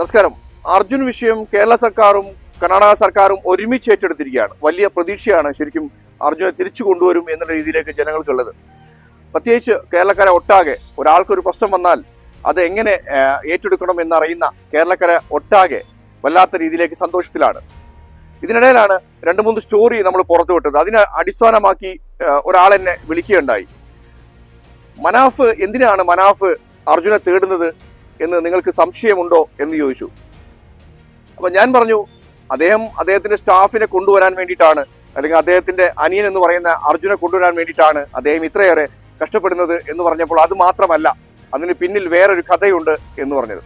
നമസ്കാരം. അർജുൻ വിഷയം കേരള സർക്കാരും കർണാടക സർക്കാരും ഒരുമിച്ച് ഏറ്റെടുത്തിരിക്കുകയാണ്. വലിയ പ്രതീക്ഷയാണ് ശരിക്കും അർജുനെ തിരിച്ചു കൊണ്ടുവരും എന്നുള്ള രീതിയിലേക്ക് ജനങ്ങൾക്കുള്ളത്. പ്രത്യേകിച്ച് കേരളക്കര ഒട്ടാകെ ഒരാൾക്കൊരു പ്രശ്നം വന്നാൽ അത് എങ്ങനെ ഏറ്റെടുക്കണം എന്നറിയുന്ന കേരളക്കര ഒട്ടാകെ വല്ലാത്ത രീതിയിലേക്ക് സന്തോഷത്തിലാണ്. ഇതിനിടയിലാണ് രണ്ട് മൂന്ന് സ്റ്റോറി നമ്മൾ പുറത്തുവിട്ടത് അതിനെ അടിസ്ഥാനമാക്കി ഒരാളെന്നെ വിളിക്കുകയുണ്ടായി. മനാഫ് എന്തിനാണ് മനാഫ് അർജുനെ തേടുന്നത്? എന്ന് നിങ്ങൾക്ക് സംശയമുണ്ടോ എന്ന് ചോദിച്ചു. അപ്പൊ ഞാൻ പറഞ്ഞു അദ്ദേഹം അദ്ദേഹത്തിന്റെ സ്റ്റാഫിനെ കൊണ്ടുവരാൻ വേണ്ടിയിട്ടാണ് അല്ലെങ്കിൽ അദ്ദേഹത്തിന്റെ അനിയൻ എന്ന് പറയുന്ന അർജുനെ കൊണ്ടുവരാൻ വേണ്ടിയിട്ടാണ് അദ്ദേഹം ഇത്രയേറെ കഷ്ടപ്പെടുന്നത് എന്ന് പറഞ്ഞപ്പോൾ അത് മാത്രമല്ല അതിന് പിന്നിൽ വേറൊരു കഥയുണ്ട് എന്ന് പറഞ്ഞത്.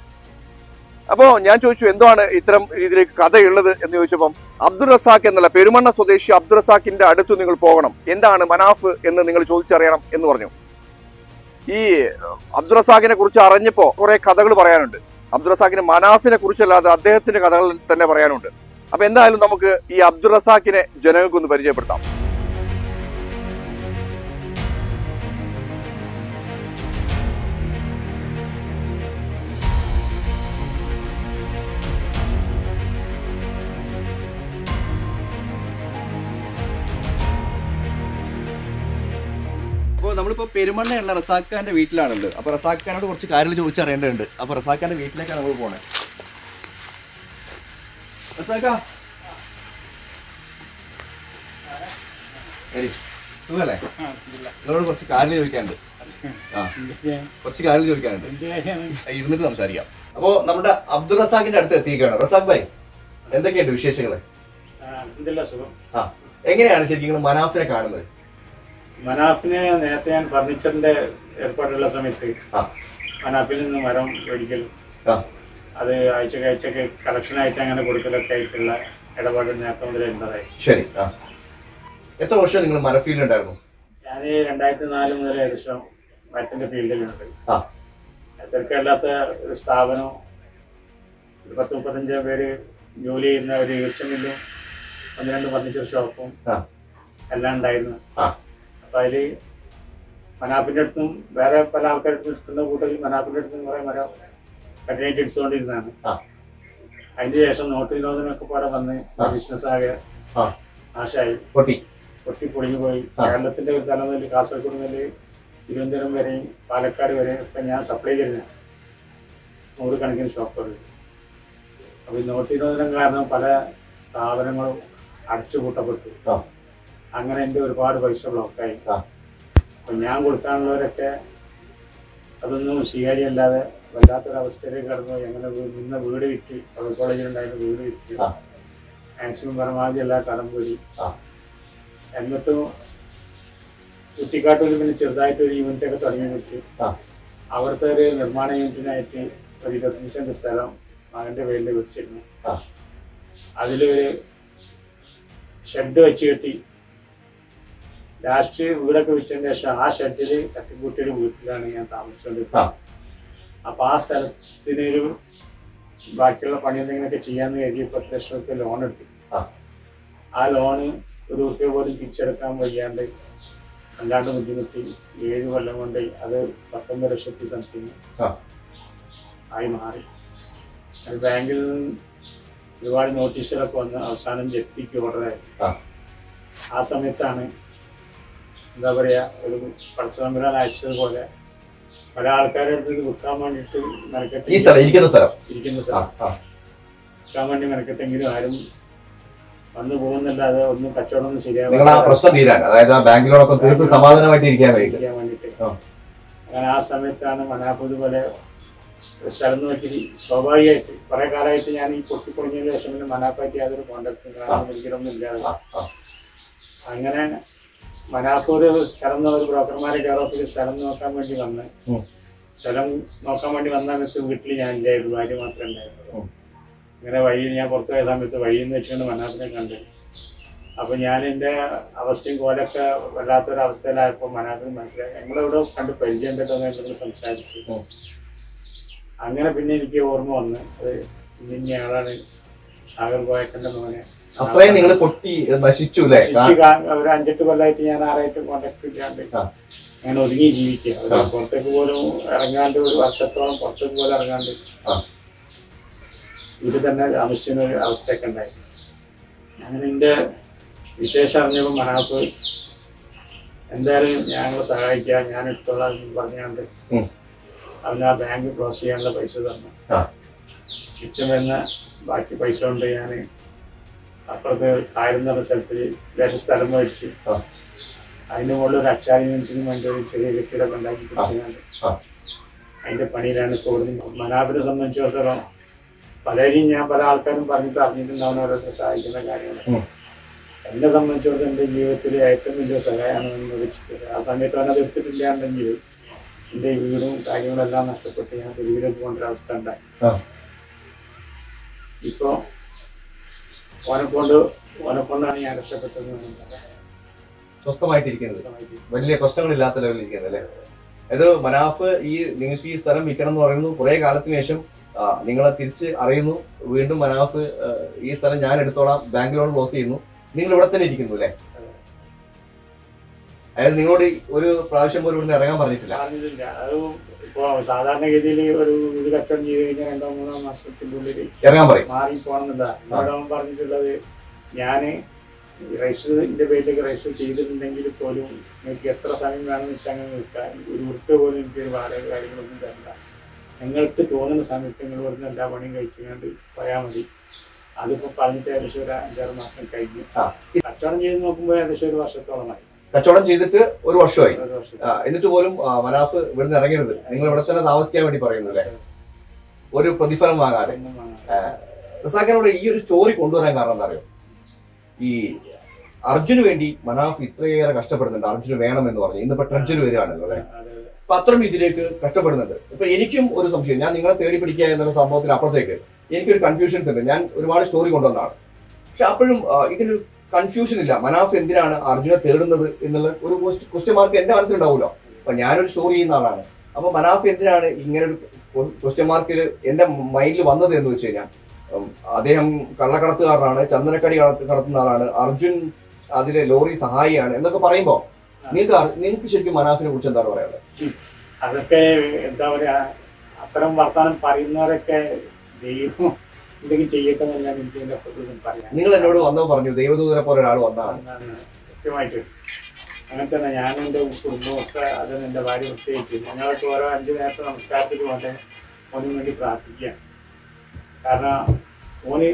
അപ്പോൾ ഞാൻ ചോദിച്ചു എന്താണ് ഇത്തരം രീതിയിലേക്ക് കഥയുള്ളത് എന്ന് ചോദിച്ചപ്പം അബ്ദുൾ റസാഖ് എന്നല്ല പെരുമണ്ണ സ്വദേശി അബ്ദുൾ റസാഖിന്റെ അടുത്ത് നിങ്ങൾ പോകണം. എന്താണ് മനാഫ് എന്ന് നിങ്ങൾ ചോദിച്ചറിയണം എന്ന് പറഞ്ഞു. ഈ അബ്ദുറസാഖിനെ കുറിച്ച് അറിഞ്ഞപ്പോ കുറെ കഥകൾ പറയാനുണ്ട്. അബ്ദുറസാഖിന് മനാഫിനെ കുറിച്ചല്ലാതെ അദ്ദേഹത്തിന്റെ കഥകൾ തന്നെ പറയാനുണ്ട്. അപ്പൊ എന്തായാലും നമുക്ക് ഈ അബ്ദുറസാഖിനെ ജനങ്ങൾക്കൊന്ന് പരിചയപ്പെടുത്താം. അപ്പോൾ നമ്മളിപ്പോൾ പെരുമണ്ണയുള്ള റസാഖാന്റെ വീട്ടിലാണല്ലോ അപ്പോൾ റസാഖാനോട് കുറച്ച് കാര്യങ്ങൾ ചോദിച്ചറിയേണ്ടതുണ്ട്. അപ്പോൾ റസാഖാന്റെ വീട്ടിലേക്കാണ് നമ്മൾ പോണേ. റസാഖ. സുഖല്ലേ? കുറച്ച് കാര്യങ്ങൾ ചോദിക്കാനുണ്ട്. ആ കുറച്ച് കാര്യങ്ങൾ ചോദിക്കാനുണ്ട്. ഇരുന്നിട്ട് സംസാരിക്കാം. അപ്പോ നമ്മുടെ അബ്ദുൾ റസാഖിന്റെ അടുത്ത് എത്തിയിരിക്കുകയാണ്. റസാഖ് ഭായ് എന്തൊക്കെയുണ്ട് വിശേഷങ്ങൾ ആ എങ്ങനെയാണ് ശരിക്കും മനാഫിനെ കാണുന്നത്? മനാഫിന് നേരത്തെ ഞാൻ ഫർണിച്ചറിന്റെ ഏർപ്പാടുള്ള സമയത്ത് മനാഫിൽ നിന്ന് മരം മേടിക്കൽ അത് ആഴ്ച ആഴ്ചക്ക് കളക്ഷൻ ആയിട്ട് അങ്ങനെ കൊടുക്കലൊക്കെ ആയിട്ടുള്ള ഇടപാട് നേരത്തെ മുതൽ ശരി എത്ര വർഷം നിങ്ങൾ മരഫീൽഡിലുണ്ടായിരുന്നു ഞാൻ രണ്ടായിരത്തി നാല് മുതൽ ഏകദേശം മരത്തിന്റെ ഫീൽഡിലുണ്ട്. തിരക്കല്ലാത്ത ഒരു സ്ഥാപനം ഒരു പത്ത് മുപ്പത്തഞ്ച് പേര് ജോലി ചെയ്യുന്ന ഒരു ഈർച്ച മില്ലും ഒന്ന് രണ്ട് ഫർണിച്ചർ ഷോപ്പും എല്ലാം ഉണ്ടായിരുന്നു. അപ്പൊ അതിൽ മനാഫിന്റെ അടുത്തും വേറെ പല ആൾക്കാരുടെ എടുക്കുന്ന കൂട്ടത്തിൽ മനാഫിന്റെ അടുത്തും കുറെ മരം കട്ടിനായിട്ട് എടുത്തുകൊണ്ടിരുന്നതാണ്. ആ. അതിന് ശേഷം നോട്ട് വിനോദനൊക്കെ പാടെ വന്ന് ബിസിനസ് ആകെ ആ. നാശമായി പൊട്ടി. പൊട്ടി പൊളിഞ്ഞു പോയി. കേരളത്തിന്റെ ഒരു തലം മുതൽ കാസർഗോഡ് മുതൽ തിരുവനന്തപുരം വരെയും പാലക്കാട് വരെ ഒക്കെ ഞാൻ സപ്ലൈ ചെയ്തിരുന്ന നൂറുകണക്കിന് ഷോപ്പുകൾ അപ്പൊ ഈ നോട്ട് വിനോദനം കാരണം പല സ്ഥാപനങ്ങളും അടച്ചുപൂട്ടപ്പെട്ടു. അങ്ങനെ എന്റെ ഒരുപാട് പൈസ ബ്ലോക്കായി അപ്പം ഞാൻ കൊടുക്കാനുള്ളവരൊക്കെ അതൊന്നും സ്വീകാര്യമല്ലാതെ വല്ലാത്തൊരവസ്ഥയിലേക്ക് കടന്നു. വീ- നിന്ന വീട് വിറ്റ് കോളേജിൽ കോളേജിലുണ്ടായിരുന്ന വീട് വിറ്റ് മാക്സിമം പരമാവധി എല്ലാ കടം പോയി എന്നിട്ടും കുട്ടിക്കാട്ടൂരിൽ പിന്നെ ചെറുതായിട്ട് ഒരു യൂണിറ്റ് ഒക്കെ തുടങ്ങി വെച്ച്. അവിടുത്തെ ഒരു നിർമ്മാണ യൂണിറ്റിനായിട്ട് ഒരു ഇരുപത്തഞ്ച് സെന്റ് സ്ഥലം മകന്റെ പേരിൽ വെച്ചിരുന്നു. അതിലൊരു ഷെഡ് വെച്ച് കെട്ടി ലാസ്റ്റ് വീടൊക്കെ വിറ്റതിന് ശേഷം ആ ഷെഡിൽ തട്ടിക്കൂട്ടിയൊരു വീട്ടിലാണ് ഞാൻ താമസിച്ചുകൊണ്ടിരുന്നത് അപ്പൊ ആ സ്ഥലത്തിനൊരു ബാക്കിയുള്ള പണി എന്തെങ്കിലുമൊക്കെ ചെയ്യാന്ന് കരുതി പത്ത് ലക്ഷം റുപ്യ ലോൺ എടുത്തു. ആ. ലോണ് ഒരു റുപ്യ പോലും തിരിച്ചെടുക്കാൻ വയ്യാണ്ട് അല്ലാണ്ട് ബുദ്ധിമുട്ടി ഏഴ് കൊല്ലം കൊണ്ട് അത് പത്തൊമ്പത് ലക്ഷത്തി സംതിങ് ആയി മാറി. അത് ബാങ്കിൽ നിന്ന് ഒരുപാട് നോട്ടീസുകളൊക്കെ വന്ന് അവസാനം ജപ്തിക്ക് ഓർഡറായി. ആ സമയത്താണ് എന്താ പറയാ ഒരു പടച്ചതമ്പുരാൻ അയച്ചതുപോലെ പല ആൾക്കാരുടെ അടുത്ത് വിൽക്കാൻ വേണ്ടിയിട്ട് മെനക്കെട്ട് ഈ സ്ഥലം ഇരിക്കുന്ന സ്ഥലം? ഇരിക്കുന്ന സ്ഥലം. വിൽക്കാൻ വേണ്ടി മെനക്കെട്ടെങ്കിലും ആരും വന്നു പോകുന്നില്ലാതെ ഒന്നും കച്ചവടം ഒന്നും നിങ്ങൾ ആ പ്രശ്നം തീരാൻ. അതായത് ആ തീർത്ത് സമാധാനമായിട്ട് ഇരിക്കാൻ വേണ്ടിയിട്ട്. അങ്ങനെ ആ സമയത്താണ് മനാപ്പൂത് പോലെ സ്ഥലം നോക്കി സ്വാഭാവികമായിട്ട് കുറെ കാലമായിട്ട് ഞാൻ ഈ പൊട്ടിപ്പൊളിഞ്ഞതിന് ശേഷം പിന്നെ മനാപ്പായിട്ട് യാതൊരു കോണ്ടാക്ടും കാണാൻ ഒരിക്കലൊന്നും ഇല്ലാതെ. അങ്ങനെ മനാപ്പൂര് സ്ഥലം ഒരു ബ്രോക്കർമാരെ കേരളത്തിൽ സ്ഥലം നോക്കാൻ വേണ്ടി വന്ന്. സ്ഥലം നോക്കാൻ വേണ്ടി വന്ന സമയത്ത് വീട്ടിൽ ഞാൻ ഇല്ലായിരുന്നു ഭാര്യ മാത്രമേ ഉണ്ടായിരുന്നുള്ളൂ. ഇങ്ങനെ അങ്ങനെ വഴി ഞാൻ പുറത്തു പോയ സമയത്ത് വഴിയിൽ നിന്ന് വെച്ചുകൊണ്ട് മനാപ്പിനെ കണ്ട്. അപ്പൊ ഞാൻ എന്റെ അവസ്ഥയും കോലൊക്കെ വല്ലാത്തൊരവസ്ഥയിലായപ്പോൾ മനാത്തിന് മനസ്സിലായി. ഞങ്ങളിവിടെ കണ്ട് പരിചയം പറ്റുന്ന സംസാരിച്ചു. അങ്ങനെ പിന്നെ എനിക്ക് ഓർമ്മ വന്ന് അത് ആളാണ്. സാഗർ ഗോയക്കന്റെ മോനെ. അത്രയും നിങ്ങൾ പൊട്ടി നശിച്ചു അല്ലേ ഒരു അഞ്ചെട്ട് കൊല്ലമായിട്ട് ഞാൻ ആരായിട്ട് കോണ്ടാക്ട് ഇല്ലാണ്ട് ഞാൻ അങ്ങനെ ഒതുങ്ങി ജീവിക്കുക. പുറത്തേക്ക് പോലും ഇറങ്ങാണ്ട് ഒരു വർഷത്തോളം പുറത്തേക്ക് പോലും ഇറങ്ങാണ്ട് ഇത് തന്നെ താമസിക്കുന്ന ഒരു അവസ്ഥയൊക്കെ ഉണ്ടായി. അങ്ങനെ എന്റെ വിശേഷം അറിഞ്ഞപ്പോൾ മനാപ്പ് എന്തായാലും ഞങ്ങളെ സഹായിക്കുക ഞാൻ എടുത്തോളാം പറഞ്ഞുകൊണ്ട്. അവന് ആ ബാങ്ക് ക്ലോസ് ചെയ്യാനുള്ള പൈസ തന്നു. മിച്ചം വരുന്ന ബാക്കി പൈസ കൊണ്ട് ഞാൻ അപ്പുറത്ത് കാര്യം എന്ന് പറഞ്ഞ സ്ഥലത്തിൽ ലേശം സ്ഥലം മേടിച്ച്. അതിന്റെ മുകളിൽ ഒരു അച്ചാരിമെന്റിന് വേണ്ടി ഒരു ചെറിയ കെട്ടിടം ഉണ്ടാക്കി കൊടുക്കുന്നുണ്ട്. അതിന്റെ പണിയിലാണ് കൂടുതലും മനാബിനെ സംബന്ധിച്ചിടത്തോളം പലരെയും ഞാൻ പല ആൾക്കാരും പറഞ്ഞിട്ട് അറിഞ്ഞിട്ടുണ്ടാവുന്ന ഓരോരുത്തർ സഹായിക്കുന്ന കാര്യങ്ങൾ. എന്നെ സംബന്ധിച്ചിടത്തോളം എന്റെ ജീവിതത്തിലെ ഏറ്റവും വലിയ സഹായമാണ് എന്ന് വെച്ചിട്ട് ആ സമയത്ത് അവനത് എടുത്തിട്ടില്ലാണ്ടെങ്കിൽ എന്റെ വീടും കാര്യങ്ങളെല്ലാം നഷ്ടപ്പെട്ട് ഞാൻ തെരുവിലേക്ക് പോകേണ്ട ഒരു അവസ്ഥ ഉണ്ടായി. ആ. ഇപ്പോ ഓനെക്കൊണ്ടാണ് കൊണ്ട് ഓനെ കൊണ്ടാണ് ഞാൻ രക്ഷപ്പെട്ടത് സ്വസ്ഥമായിട്ടിരിക്കുന്നത്. വലിയ പ്രശ്നങ്ങളില്ലാത്ത ലെവലിൽ ഇരിക്കുന്നത് അല്ലേ? അത് മനാഫ് ഈ നിങ്ങൾക്ക് ഈ സ്ഥലം വിൽക്കണം എന്ന് പറയുന്നു. കുറെ കാലത്തിന് ശേഷം നിങ്ങളെ തിരിച്ച് അറിയുന്നു. വീണ്ടും മനാഫ് ഈ സ്ഥലം ഞാൻ എടുത്തോളാം. ബാങ്ക് ലോൺ ക്ലോസ് ചെയ്യുന്നു. നിങ്ങൾ ഇവിടെ തന്നെ ഇരിക്കുന്നു അല്ലേ? അതായത് നിങ്ങളോട് ഒരു പ്രാവശ്യം പോലും ഇവിടുന്ന് ഇറങ്ങാൻ പറഞ്ഞിട്ടില്ല. പറഞ്ഞിട്ടില്ല അത് ഇപ്പോ സാധാരണഗതിയിൽ ഒരു വീട് കച്ചവടം ചെയ്ത് കഴിഞ്ഞാൽ രണ്ടോ മൂന്നോ മാസത്തിനുള്ളിൽ ഇറങ്ങാൻ പറയും. മാറി പോകണമെന്നില്ല എന്നോട് പറഞ്ഞിട്ടുള്ളത് ഞാൻ രജിസ്റ്ററിന്റെ പേരിലേക്ക് രജിസ്റ്റർ ചെയ്തിട്ടുണ്ടെങ്കിൽ പോലും നിങ്ങൾക്ക് എത്ര സമയം വേണമെന്ന് വെച്ചാൽ അങ്ങനെ നിൽക്കാൻ ഒരു ഉറുപ്പ് പോലും എനിക്ക് ഒരു വാടക കാര്യങ്ങളൊന്നും തരണ്ട. നിങ്ങൾക്ക് തോന്നുന്ന സമയത്ത് നിങ്ങൾ വരുന്ന എല്ലാ പണിയും കഴിച്ചുകൊണ്ട് പോയാൽ മതി. അതിപ്പോ പറഞ്ഞിട്ട് ഏകദേശം ഒരു അഞ്ചാറ് മാസം കഴിഞ്ഞു. കച്ചവടം ചെയ്ത് നോക്കുമ്പോൾ ഏകദേശം ഒരു വർഷത്തോളമായി. കച്ചവടം ചെയ്തിട്ട് ഒരു വർഷമായി. എന്നിട്ട് പോലും മനാഫ് ഇവിടുന്ന് ഇറങ്ങരുത്. നിങ്ങൾ ഇവിടെ തന്നെ താമസിക്കാൻ വേണ്ടി പറയുന്നു അല്ലേ? ഒരു പ്രതിഫലം വാങ്ങാതെ. റസാഖിനോട് ഈ ഒരു സ്റ്റോറി കൊണ്ടുവരാൻ കാരണം എന്താ അറിയോ? ഈ അർജുന് വേണ്ടി മനാഫ് ഇത്രയേറെ കഷ്ടപ്പെടുന്നുണ്ട്. അർജുന് വേണം എന്ന് പറഞ്ഞു. ഇന്നിപ്പോ ട്രഡ്ജർ വരികയാണല്ലോ അല്ലെ. അപ്പൊ അത്രയും ഇതിലേക്ക് കഷ്ടപ്പെടുന്നുണ്ട്. ഇപ്പൊ എനിക്കും ഒരു സംശയം. ഞാൻ നിങ്ങളെ തേടി പിടിക്കുക എന്നുള്ള സംഭവത്തിന് അപ്പുറത്തേക്ക് എനിക്കൊരു കൺഫ്യൂഷൻസ് ഉണ്ട്. ഞാൻ ഒരുപാട് സ്റ്റോറി കൊണ്ടുവന്നതാണ്. പക്ഷെ അപ്പോഴും ഇതിന് ഇതിനൊരു കൺഫ്യൂഷൻ ഇല്ല. മനാഫ് എന്തിനാണ് അർജുനെ തേടുന്നത് എന്നുള്ള ഒരു ക്വസ്റ്റ്യൻ മാർക്ക് എന്റെ മനസ്സിലുണ്ടാവുമല്ലോ അപ്പൊ ഞാനൊരു സ്റ്റോറി ചെയ്യുന്ന ആളാണ്. അപ്പൊ മനാഫ് എന്തിനാണ് ഇങ്ങനെ ഒരു ക്വസ്റ്റ്യൻ മാർക്കിൽ എന്റെ മൈൻഡിൽ വന്നത് എന്ന് വെച്ച് കഴിഞ്ഞാൽ അദ്ദേഹം കള്ളക്കടത്തുകാരനാണ് ചന്ദനക്കടി കടത്ത് കടത്തുന്ന ആളാണ് അർജുൻ അതിലെ ലോറി സഹായിയാണ് എന്നൊക്കെ പറയുമ്പോ നിങ്ങൾക്ക് നിങ്ങൾക്ക് ശരിക്കും മനാഫിനെ കുറിച്ച് എന്താണ് പറയാനുള്ളത്? അതൊക്കെ എന്താ പറയാ അത്തരം വർത്തമാനം പറയുന്നവരൊക്കെ ദൈവം എന്തെങ്കിലും ചെയ്യട്ടെ ഞാൻ എനിക്ക് എന്റെ അപ്പുറത്തൊന്നും പറയാം നിങ്ങൾ എന്നോട് വന്നോ പറഞ്ഞു ദൈവദൂതനെ പോലെ ഒരാൾ വന്നാൽ സത്യമായിട്ട്. അങ്ങനെ തന്നെ ഞാനും എന്റെ കുടുംബമൊക്കെ അത് എന്റെ ഭാര്യ പ്രത്യേകിച്ച് ഞങ്ങളൊക്കെ ഓരോ അഞ്ച് നേരത്തെ നമസ്കാരത്തിൽ പോലെ ഓന് വേണ്ടി പ്രാർത്ഥിക്കുകയാണ്. കാരണം ഓന്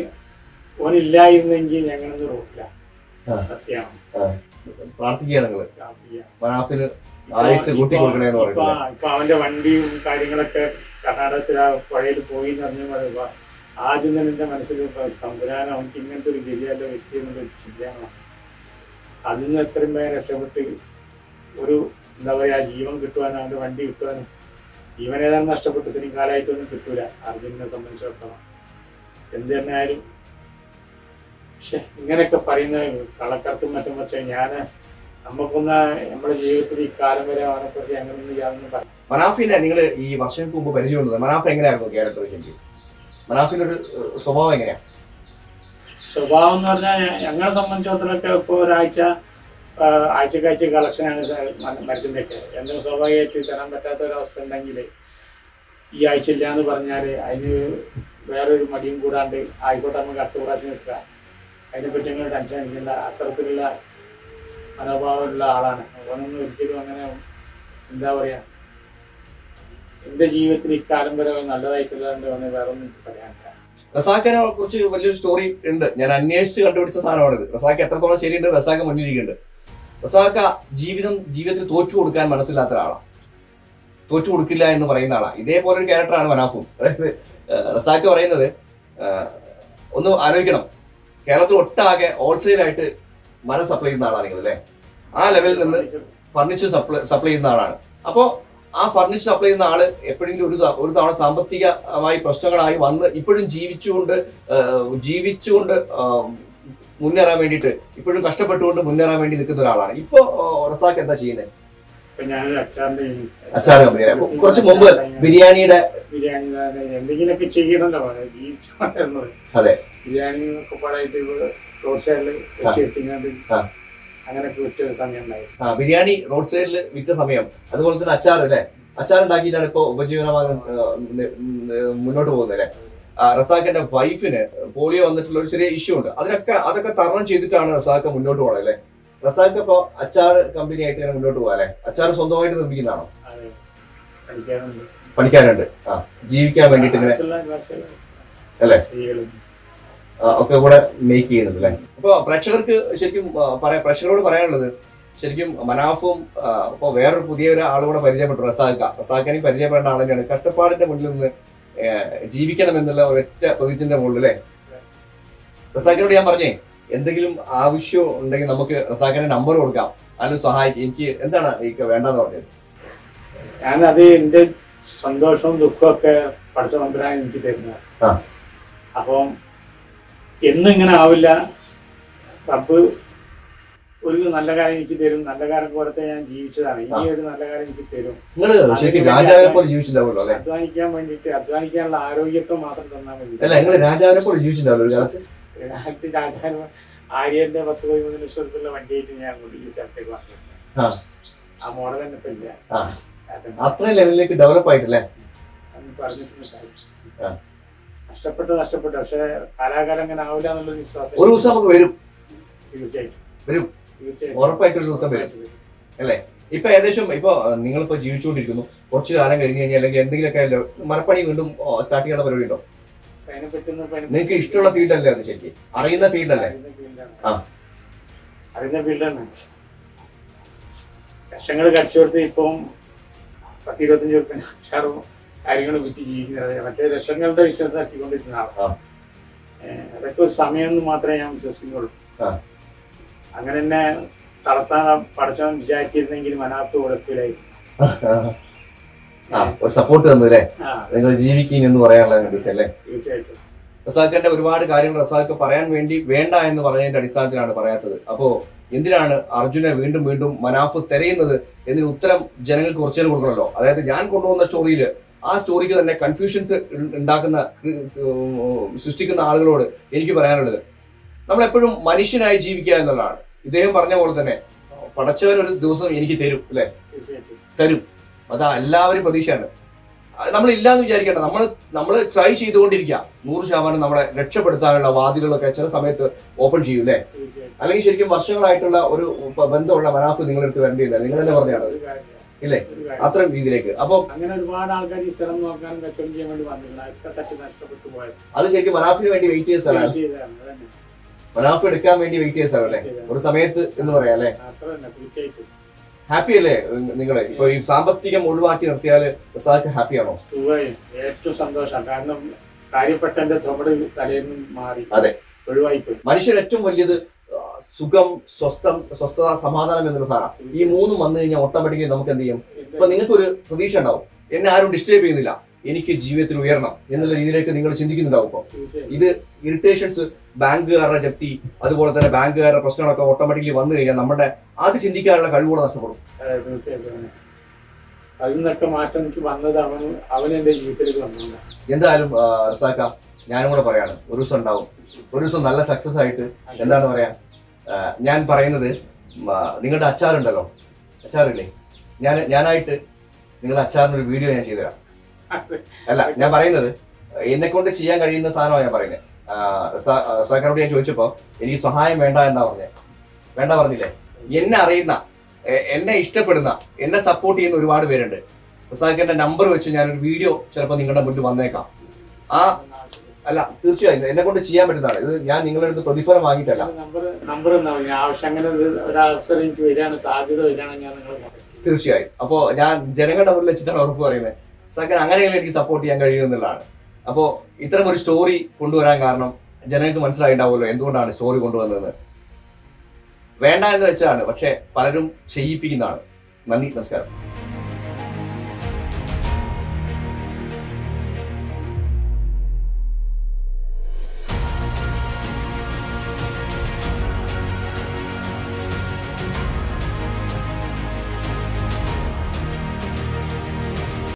ഓനില്ലായിരുന്നെങ്കിൽ ഞങ്ങളൊന്നും റോട്ടില്ല. സത്യമാണ്. പ്രാർത്ഥിക്കുകയാണ് നിങ്ങൾ പ്രാർത്ഥിക്കുക മനാഫിന് ആയുസ് കൂട്ടി കൊടുക്കണേന്ന് ഇപ്പൊ പറയുന്നത്. ഇപ്പൊ അവന്റെ വണ്ടിയും കാര്യങ്ങളൊക്കെ കർണാടകത്തിൽ ആ പുഴയിൽ പോയി എന്ന് പറഞ്ഞു ആദ്യം തന്നെ എന്റെ മനസ്സിൽ തമ്പുരാൻ ഇങ്ങനത്തെ ഒരു ഗതിയല്ല വ്യക്തി എന്നുള്ളൊരു ചിന്തയാണ്. അതിൽ നിന്ന് എത്രയും രക്ഷപ്പെട്ട് ഒരു എന്താ പറയുക ജീവൻ കിട്ടുവാനും അവന്റെ വണ്ടി കിട്ടുവാനും ജീവൻ ഏതാണ്ട് നഷ്ടപ്പെട്ട് ഇത്രയും കാലമായിട്ടൊന്നും കിട്ടൂല. അർജുനെ സംബന്ധിച്ചിടത്തോളം. എന്ത് തന്നെ ആയാലും പക്ഷെ ഇങ്ങനെയൊക്കെ പറയുന്ന കള്ളക്കടത്തും മറ്റും പക്ഷേ ഞാൻ നമുക്കൊന്ന് നമ്മുടെ ജീവിതത്തിൽ ഈ കാലം വരെ അവനെ പറ്റി അങ്ങനെയൊന്നും യാതൊന്നും പറഞ്ഞു മനാഫിനെ നിങ്ങൾ ഈ വർഷങ്ങൾക്ക് മുമ്പ് പരിചയമുള്ളത് മനാഫ് എങ്ങനെയായിരുന്നു കേരളത്തിൽ മനാഫിന്റെ ഒരു സ്വഭാവം എങ്ങനെയാ? സ്വഭാവം എന്ന് പറഞ്ഞാൽ ഞങ്ങളെ സംബന്ധിച്ചിടത്തോളൊക്കെ ഇപ്പോൾ ഒരാഴ്ച ആഴ്ചക്കാഴ്ച കളക്ഷനാണ് മരുന്നിന്റെ ഒക്കെ എന്തെങ്കിലും സ്വാഭാവികമായിട്ട് തരാൻ പറ്റാത്ത ഒരവസ്ഥ ഉണ്ടെങ്കിൽ ഈ ആഴ്ച ഇല്ല എന്ന് പറഞ്ഞാൽ അതിന് വേറൊരു മടിയും കൂടാണ്ട് ആയിക്കോട്ടെ നമുക്ക് അടുത്ത പ്രാവശ്യം നിൽക്കുക. അതിനെപ്പറ്റി ഞങ്ങൾ ടെൻഷൻ അടിക്കില്ല അത്തരത്തിലുള്ള മനോഭാവമുള്ള ആളാണ്. അവനൊന്നും ഒരിക്കലും അങ്ങനെ എന്താ പറയാ എന്റെ ജീവിതത്തിൽ ഇക്കാലം വരെ നല്ലതായിട്ടുള്ളതുകൊണ്ട് അവന് വേറെ ഒന്നും പറയാനില്ല റസാഖിനെ കുറിച്ച് വലിയൊരു സ്റ്റോറി ഉണ്ട്. ഞാൻ അന്വേഷിച്ച് കണ്ടുപിടിച്ച സാധനമാണിത് റസാഖ് എത്രത്തോളം ശരിയുണ്ട് റസാഖ് മുന്നിലിരിക്കുന്നുണ്ട്. റസാഖ ജീവിതം ജീവിതത്തിൽ തോറ്റു കൊടുക്കാൻ മനസ്സില്ലാത്ത ഒരാളാണ്. തോറ്റു കൊടുക്കില്ല എന്ന് പറയുന്ന ആളാണ്. ഇതേപോലെ ഒരു ക്യാരക്ടറാണ് മനാഫും. അതായത് റസാഖ് പറയുന്നത് ഒന്ന് ആലോചിക്കണം. കേരളത്തിൽ ഒട്ടാകെ ഹോൾസെയിൽ ആയിട്ട് മരം സപ്ലൈ ചെയ്യുന്ന ആളാണ് നിങ്ങൾ അല്ലേ? ആ ലെവലിൽ നിന്ന് ഫർണിച്ചർ. സപ്ലൈ സപ്ലൈ ചെയ്യുന്ന ആളാണ്. അപ്പോൾ ആ ഫർണിച്ചർ സപ്ലൈ ചെയ്യുന്ന ആൾ എപ്പോഴെങ്കിലും ഒരു ഒരു തവണ സാമ്പത്തികമായി പ്രശ്നങ്ങളായി വന്ന് ഇപ്പോഴും ജീവിച്ചുകൊണ്ട് ജീവിച്ചുകൊണ്ട് മുന്നേറാൻ വേണ്ടിയിട്ട് ഇപ്പോഴും കഷ്ടപ്പെട്ടുകൊണ്ട് മുന്നേറാൻ വേണ്ടി നിൽക്കുന്ന ഒരാളാണ്. ഇപ്പോ റസാഖ് എന്താ ചെയ്യുന്നത് അച്ചാർ കമ്പനി കുറച്ച് മുമ്പ് ബിരിയാണിയുടെ ബിരിയാണി എന്തെങ്കിലുമൊക്കെ ചെയ്യണല്ലോ. അതെ. ബിരിയാണി ഒക്കെ പാടായിട്ട് റോഡ് സൈഡിൽ. അങ്ങനെയൊക്കെ വിറ്റ ഒരു സമയം ഉണ്ടായി ആ ബിരിയാണി റോഡ് സൈഡിൽ വിറ്റ സമയം. അതുപോലെ തന്നെ അച്ചാർ അല്ലേ? അച്ചാർ ഉണ്ടാക്കിയിട്ടാണ് ഇപ്പോൾ ഉപജീവനമാർഗം മുന്നോട്ട് പോകുന്നത് അല്ലേ? റസാഖിന്റെ വൈഫിന് പോളിയോ വന്നിട്ടുള്ള ഒരു ചെറിയ ഇഷ്യൂ ഉണ്ട്. അതിനൊക്കെ അതൊക്കെ തരണം ചെയ്തിട്ടാണ് റസാഖ് മുന്നോട്ട് പോകണത് അല്ലേ? റസാഖ് ഇപ്പൊ അച്ചാർ കമ്പനി ആയിട്ട് ഇങ്ങനെ മുന്നോട്ട് പോകാം അല്ലെ? അച്ചാർ സ്വന്തമായിട്ട് നിർമ്മിക്കുന്നതാണോ? പഠിക്കാനുണ്ട്. ആ ജീവിക്കാൻ വേണ്ടിയിട്ട് ഇങ്ങനെ അല്ലേ? ഒക്കെ കൂടെ മേക്ക് ചെയ്യുന്നുണ്ട് അല്ലേ അപ്പൊ പ്രേക്ഷകർക്ക് ശരിക്കും പറയാം പ്രേക്ഷകരോട് പറയാനുള്ളത് ശരിക്കും മനാഫും ഇപ്പൊ വേറൊരു പുതിയ ഒരു ആളുകൂടെ പരിചയപ്പെട്ടു റസാഖ. റസാഖിനെ പരിചയപ്പെടേണ്ട ആൾ തന്നെയാണ്. കഷ്ടപ്പാടിന്റെ മുന്നിൽ നിന്ന് ജീവിക്കണം എന്നുള്ള ഒരൊറ്റ പ്രതിജ്ഞന്റെ മുകളിൽ അല്ലേ റസാഖിനോട് ഞാൻ പറഞ്ഞേ എന്തെങ്കിലും ആവശ്യം ഉണ്ടെങ്കിൽ നമുക്ക് റസാഖിന്റെ നമ്പർ കൊടുക്കാം. അതിന് സഹായിക്കും. എനിക്ക് എന്താണ് എനിക്ക് വേണ്ടെന്ന് പറഞ്ഞത്? ഞാൻ അത് എന്റെ സന്തോഷവും ദുഃഖവും ഒക്കെ പഠിച്ച മന്ത്രാണ് എനിക്ക് തരുന്നത്. അപ്പം എന്നും ഇങ്ങനെ ആവില്ല. റബ്ബ് ഒരു നല്ല കാര്യം എനിക്ക് തരും. നല്ല കാര്യം പോലത്തെ ഞാൻ ജീവിച്ചതാണ്. ഇനി ഒരു നല്ല കാര്യം എനിക്ക് തരും. അധ്വാനിക്കാൻ വേണ്ടിട്ട് അധ്വാനിക്കാനുള്ള ആരോഗ്യത്തെ മാത്രം തന്നാൽ മതി. രാജാവിനെ പോലെ ആര്യന്റെ പത്ത് പതിമൂന്ന് ലക്ഷം റുപ്യുള്ള വണ്ടിയായിട്ട് ഞാൻ അങ്ങോട്ട് ഈ സ്ഥലത്തേക്ക് വന്നിട്ടുണ്ട്. ആ. മോഡൽ തന്നെ ഇപ്പൊ ഇല്ല. ആ. അത്രയും ലെവലിലേക്ക് ഡെവലപ്പ് ആയിട്ടില്ലേ? പറഞ്ഞിട്ടുണ്ട്. നഷ്ടപ്പെട്ടു നഷ്ടപ്പെട്ടു. പക്ഷെ കാലാകാലം അങ്ങനെ ആവില്ല എന്നുള്ളൊരു വിശ്വാസം ഒരു ദിവസം നമുക്ക് വരും. തീർച്ചയായിട്ടും. വരും. തീർച്ചയായിട്ടും. ഉറപ്പായിട്ടും ഒരു ദിവസം വരും. ഇപ്പൊ ഏകദേശം ഇപ്പൊ നിങ്ങളിപ്പോ ജീവിച്ചുകൊണ്ടിരിക്കുന്നു. കുറച്ചു കാലം കഴിഞ്ഞ് കഴിഞ്ഞാൽ അല്ലെങ്കിൽ എന്തെങ്കിലുമൊക്കെ അല്ലേ, മരപ്പണി വീണ്ടും സ്റ്റാർട്ട് ചെയ്യാനുള്ള പരിപാടി ഉണ്ടോ? നിങ്ങൾക്ക് ഇഷ്ടമുള്ള ഫീൽഡ് അല്ലേ അത് ശരിക്കും? അറിയുന്ന ഫീൽഡ് അല്ലേ. ആ. അറിയുന്ന ഫീൽഡാണ് ലക്ഷങ്ങൾ കടിച്ചുകൊടുത്ത് ഇപ്പം പത്ത് ഇരുപത്തഞ്ച് അച്ചാറും കാര്യങ്ങളും വിറ്റ് ജീവിക്കുന്നത്. മറ്റേ ലക്ഷങ്ങളുടെ ആക്കിക്കൊണ്ടിരുന്ന ആളാണ് അതൊക്കെ ഒരു സമയം എന്ന് മാത്രമേ ഞാൻ വിശ്വസിക്കുന്നുള്ളൂ. അങ്ങനെ തന്നെ തളർത്താൻ പഠിച്ചാൻ വിചാരിച്ചിരുന്നെങ്കിൽ മനാത്ത് കൊടുക്കില്ലായിരുന്നു. ആ. ഒരു സപ്പോർട്ട് തന്നു അല്ലേ? നിങ്ങൾ ജീവിക്കും എന്ന് പറയാനുള്ള അല്ലേ തീർച്ചയായിട്ടും. റസാഖിന്റെ ഒരുപാട് കാര്യങ്ങൾ റസാഖ് പറയാൻ വേണ്ടി വേണ്ട എന്ന് പറഞ്ഞതിന്റെ അടിസ്ഥാനത്തിലാണ് പറയാത്തത്. അപ്പോ എന്തിനാണ് അർജുനെ വീണ്ടും വീണ്ടും മനാഫ് തിരയുന്നത്? എന്നതിന് ഉത്തരം ജനങ്ങൾക്ക് കുറച്ചേൽ കൊടുക്കണമല്ലോ. അതായത് ഞാൻ കൊണ്ടുവന്ന സ്റ്റോറിയിൽ ആ സ്റ്റോറിക്ക് തന്നെ കൺഫ്യൂഷൻസ് ഉണ്ടാക്കുന്ന സൃഷ്ടിക്കുന്ന ആളുകളോട് എനിക്ക് പറയാനുള്ളത്. നമ്മൾ എപ്പോഴും മനുഷ്യനായി ജീവിക്കുക എന്നുള്ളതാണ്. ഇദ്ദേഹം പറഞ്ഞ പോലെ തന്നെ പടച്ചവൻ ഒരു ദിവസം എനിക്ക് തരും അല്ലെ? തരും. അതാ എല്ലാവരും പ്രതീക്ഷയാണ്. നമ്മൾ ഇല്ലാന്ന് വിചാരിക്കേണ്ട. നമ്മൾ നമ്മൾ ട്രൈ ചെയ്തുകൊണ്ടിരിക്കുക നൂറ് ശതമാനം നമ്മളെ രക്ഷപ്പെടുത്താനുള്ള വാതിലുകളൊക്കെ ചില സമയത്ത് ഓപ്പൺ ചെയ്യും അല്ലേ? അല്ലെങ്കിൽ ശരിക്കും വർഷങ്ങളായിട്ടുള്ള ഒരു ബന്ധമുള്ള മനാഫ് നിങ്ങളെടുത്ത് വരേണ്ടിയില്ല നിങ്ങൾ തന്നെ പറഞ്ഞാണ്. ഇല്ലേ? അത്രയും രീതിയിലേക്ക്. അപ്പൊ അങ്ങനെ ഒരുപാട് ആൾക്കാർ ഈ സ്ഥലം നോക്കാനും കച്ചവടം ചെയ്യാൻ വേണ്ടി വന്നിട്ടുണ്ട്. നഷ്ടപ്പെട്ടു പോയത്. അത് ശരിക്കും മനാഫിന് വേണ്ടി വെയിറ്റ് ചെയ്ത സ്ഥലമാണ് മനാഫ് എടുക്കാൻ വേണ്ടി വെയിറ്റ് ചെയ്ത സ്ഥലം അല്ലേ? ഒരു സമയത്ത് എന്ന് പറയാം അല്ലേ? ഹാപ്പി അല്ലേ നിങ്ങളെ? ഇപ്പൊ ഈ സാമ്പത്തികം ഒഴിവാക്കി നിർത്തിയാൽ സാർക്ക് ഹാപ്പി ആണോ? ഏറ്റവും സന്തോഷം കാരണം കാര്യപ്പെട്ട തലയിൽ മാറി. അതെ. ഒഴിവായി മനുഷ്യർ ഏറ്റവും വലിയത് സുഖം സ്വസ്ഥം സ്വസ്ഥത സമാധാനം എന്നുള്ള സാധനം. ഈ മൂന്നും വന്നു കഴിഞ്ഞാൽ ഓട്ടോമാറ്റിക്കലി നമുക്ക് എന്ത് ചെയ്യും? ഇപ്പൊ നിങ്ങൾക്കൊരു പ്രതീക്ഷ ഉണ്ടാവും. എന്നെ ആരും ഡിസ്റ്റർബ് ചെയ്യുന്നില്ല. എനിക്ക് ജീവിതത്തിൽ ഉയരണം എന്നുള്ള രീതിയിലേക്ക് നിങ്ങൾ ചിന്തിക്കുന്നുണ്ടാവും ഇപ്പൊ. ഇത് ഇറിറ്റേഷൻസ് ബാങ്കുകാരുടെ ജപ്തി അതുപോലെ തന്നെ ബാങ്കുകാരുടെ പ്രശ്നങ്ങളൊക്കെ ഓട്ടോമാറ്റിക്കലി വന്നു കഴിഞ്ഞാൽ നമ്മുടെ അത് ചിന്തിക്കാനുള്ള കഴിവുകൂടെ നഷ്ടപ്പെടും. അതിൽ നിന്നൊക്കെ മാറ്റം എനിക്ക് വന്നത് അവൻ അവൻ എന്റെ ജീവിതത്തിലേക്ക് വന്നതാണ് എന്തായാലും റസാക്ക ഞാനും കൂടെ പറയാണ് ഒരു ദിവസം ഉണ്ടാവും. ഒരു ദിവസം നല്ല സക്സസ് ആയിട്ട് എന്താണ് പറയാ? ഞാൻ പറയുന്നത് നിങ്ങളുടെ അച്ചാറുണ്ടല്ലോ? അച്ചാറില്ലേ? ഞാൻ ഞാനായിട്ട് നിങ്ങളുടെ അച്ചാറിനൊരു വീഡിയോ ഞാൻ ചെയ്തുതരാം. അല്ല ഞാൻ പറയുന്നത് എന്നെ കൊണ്ട് ചെയ്യാൻ കഴിയുന്ന സാധനമാണ് ഞാൻ പറയുന്നത്. സഹകരോട് ഞാൻ ചോദിച്ചപ്പോ എനിക്ക് സഹായം വേണ്ട എന്നാ പറഞ്ഞേ? വേണ്ട പറഞ്ഞില്ലേ? എന്നെ അറിയുന്ന എന്നെ ഇഷ്ടപ്പെടുന്ന എന്നെ സപ്പോർട്ട് ചെയ്യുന്ന ഒരുപാട് പേരുണ്ട്. റസാഖിന്റെ നമ്പർ വെച്ച് ഞാനൊരു വീഡിയോ ചിലപ്പോൾ നിങ്ങളുടെ മുന്നിൽ വന്നേക്കാം. ആ അല്ല തീർച്ചയായും. എന്നെ കൊണ്ട് ചെയ്യാൻ പറ്റുന്നതാണ്. ഇത് ഞാൻ നിങ്ങളുടെ അടുത്ത് പ്രതിഫലം വാങ്ങിയിട്ടല്ല. നമ്പർ നമ്പർ ഉണ്ടാവും ആവശ്യം അങ്ങനെ ഒരു ഒരവസരം എനിക്ക് സാധ്യത ഞാൻ. തീർച്ചയായും. അപ്പോ ഞാൻ ജനങ്ങളുടെ മുന്നിൽ വെച്ചിട്ടാണ് ഉറപ്പ് പറയുന്നത്. സക്കൻ അങ്ങനെയെങ്കിലും എനിക്ക് സപ്പോർട്ട് ചെയ്യാൻ കഴിയുമെന്നുള്ളതാണ് അപ്പോൾ ഇത്തരം ഒരു സ്റ്റോറി കൊണ്ടുവരാൻ കാരണം ജനങ്ങൾക്ക് മനസ്സിലായിണ്ടാവുമല്ലോ എന്തുകൊണ്ടാണ് സ്റ്റോറി കൊണ്ടുവന്നത് വേണ്ട എന്ന് വെച്ചാണ് പക്ഷെ പലരും ചെയ്യിപ്പിക്കുന്നതാണ്. നന്ദി നമസ്കാരം.